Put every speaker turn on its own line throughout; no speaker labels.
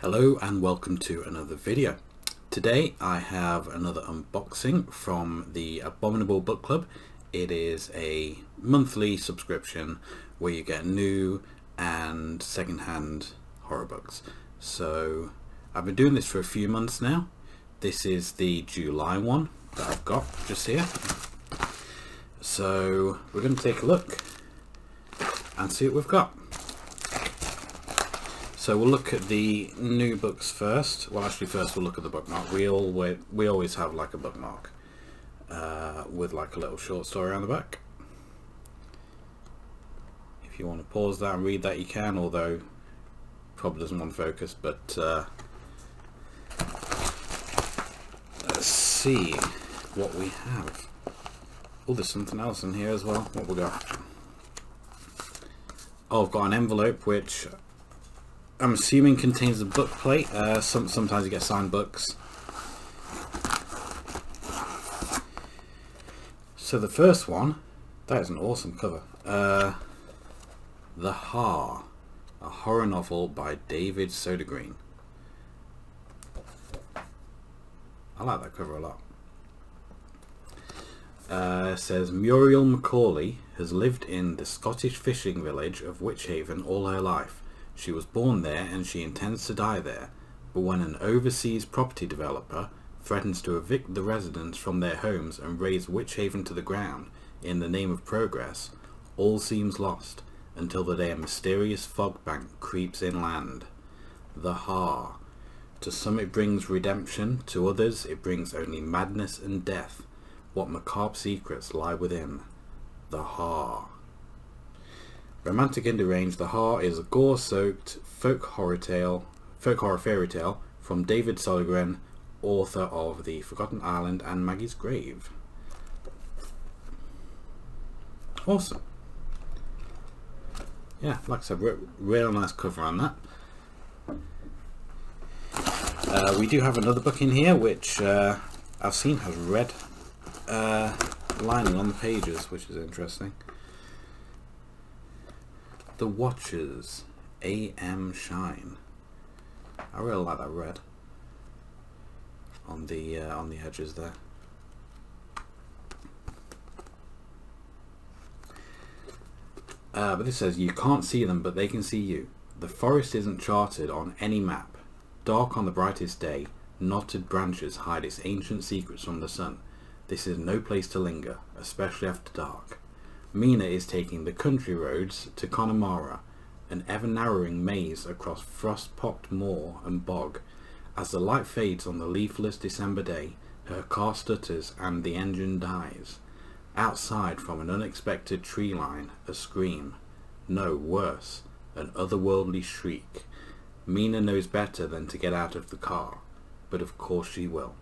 Hello and welcome to another video. Today I have another unboxing from the Abominable Book Club. It is a monthly subscription where you get new and second-hand horror books. So I've been doing this for a few months now. This is the July one that I've got just here. So we're going to take a look and see what we've got. So we'll look at the new books first. Well, actually, first we'll look at the bookmark. We always we always have like a bookmark uh, with like a little short story on the back. If you want to pause that and read that, you can. Although probably doesn't want to focus. But uh, let's see what we have. Oh, there's something else in here as well. What we got? Oh, I've got an envelope which I'm assuming contains a book plate. Uh, some, sometimes you get signed books. So the first one, that is an awesome cover. Uh, the Haar, a horror novel by David Sodergren. I like that cover a lot. Uh, says Muriel Macaulay has lived in the Scottish fishing village of Wychavon all her life. She was born there and she intends to die there, but when an overseas property developer threatens to evict the residents from their homes and raze Wychavon to the ground in the name of progress, all seems lost until the day a mysterious fog bank creeps inland. The Haar. To some it brings redemption, to others it brings only madness and death. What macabre secrets lie within? The Haar. Romantic and deranged, The Haar is a gore-soaked folk horror tale, folk horror fairy tale from David Sodergren, author of The Forgotten Island and Maggie's Grave. Awesome. Yeah, like I said, re real nice cover on that. Uh, we do have another book in here which uh, I've seen has red uh, lining on the pages, which is interesting. The Watchers AM Shine. I really like that red on the uh, on the edges there. Uh, but this says you can't see them, but they can see you. The forest isn't charted on any map. Dark on the brightest day, knotted branches hide its ancient secrets from the sun. This is no place to linger, especially after dark. Mina is taking the country roads to Connemara, an ever-narrowing maze across frost-pocked moor and bog. As the light fades on the leafless December day, her car stutters and the engine dies. Outside from an unexpected tree line, a scream. No, worse, an otherworldly shriek. Mina knows better than to get out of the car, but of course she will.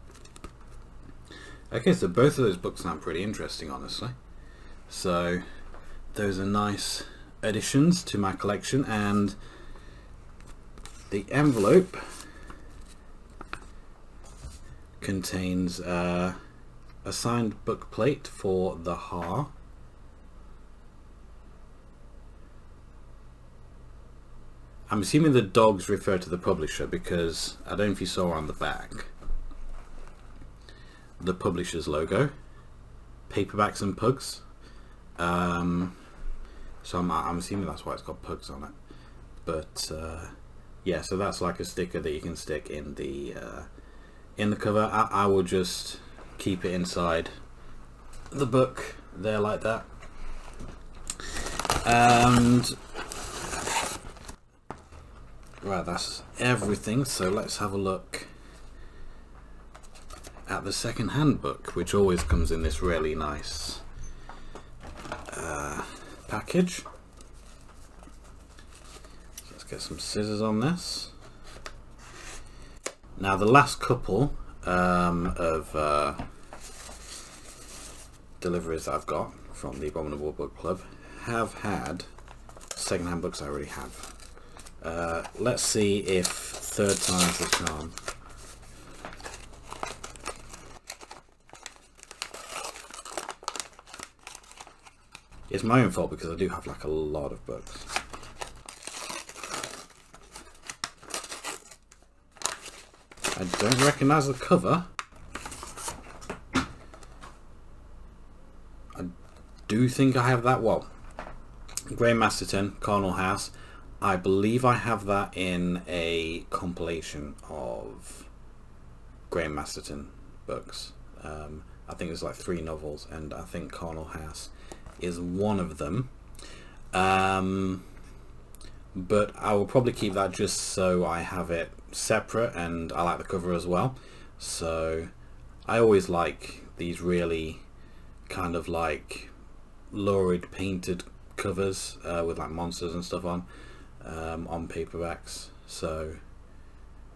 Okay, so both of those books sound pretty interesting, honestly. So those are nice additions to my collection and the envelope contains uh, a signed book plate for The Haar. I'm assuming the dogs refer to the publisher because I don't know if you saw on the back the publisher's logo paperbacks and pugs um, so I'm, I'm, assuming that's why it's got pugs on it. But uh, yeah so that's like a sticker that you can stick in the uh, in the cover. I, I, will just keep it inside the book there like that. And right that's everything. So let's have a look at the second hand book which always comes in this really nice package. Let's get some scissors on this. Now the last couple um, of uh, deliveries I've got from the Abominable Book Club have had second-hand books I already have. Uh, let's see if third time's the charm. It's my own fault because I do have like a lot of books. I don't recognise the cover. I do think I have that. Well, Graham Masterton, Charnel House. I believe I have that in a compilation of Graham Masterton books. Um, I think there's like three novels, and I think Charnel House is one of them. Um, but I will probably keep that just so I have it separate and I like the cover as well. So I always like these really kind of like lurid painted covers uh, with like monsters and stuff on um, on paperbacks. So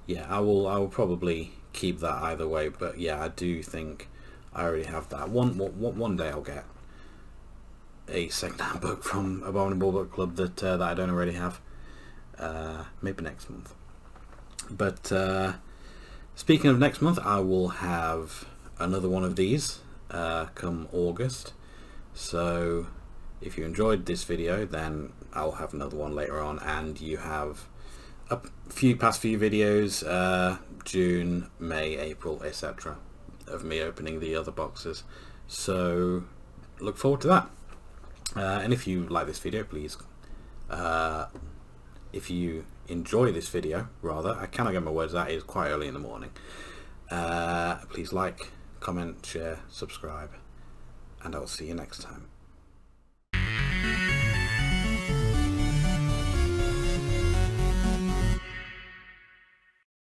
yeah I will I will probably keep that either way. But yeah I do think I already have that. One one, one day I'll get a second-hand book from Abominable Book Club that uh, that I don't already have uh, maybe next month. But uh, speaking of next month, I will have another one of these uh, come August. So if you enjoyed this video, then I'll have another one later on, and you have a few past few videos, uh, June, May, April, etc., of me opening the other boxes. So look forward to that. Uh, and if you like this video, please uh, if you enjoy this video, rather, I cannot get my words out, it is quite early in the morning. Uh, please like, comment, share, subscribe, and I'll see you next time.